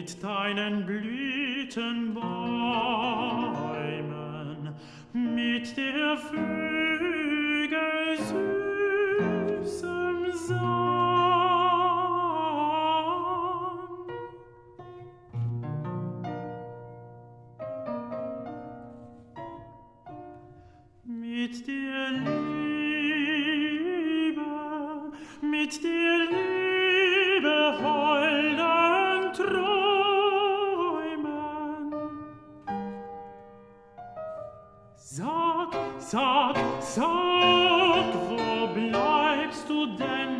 mit deinen Blütenbäumen, mit der Flügel süßem Sang. Mit der Liebe, mit der Sag, sag, wo bleibst du denn?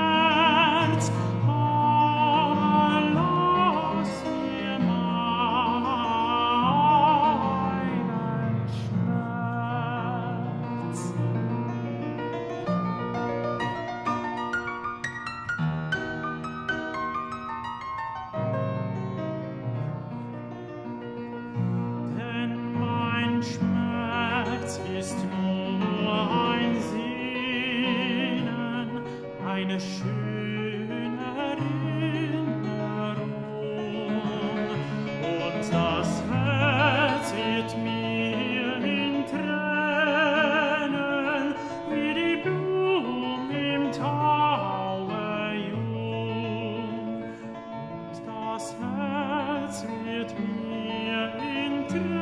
Schönerinnerung Und das mir in jung das Herz wird mir in Tränen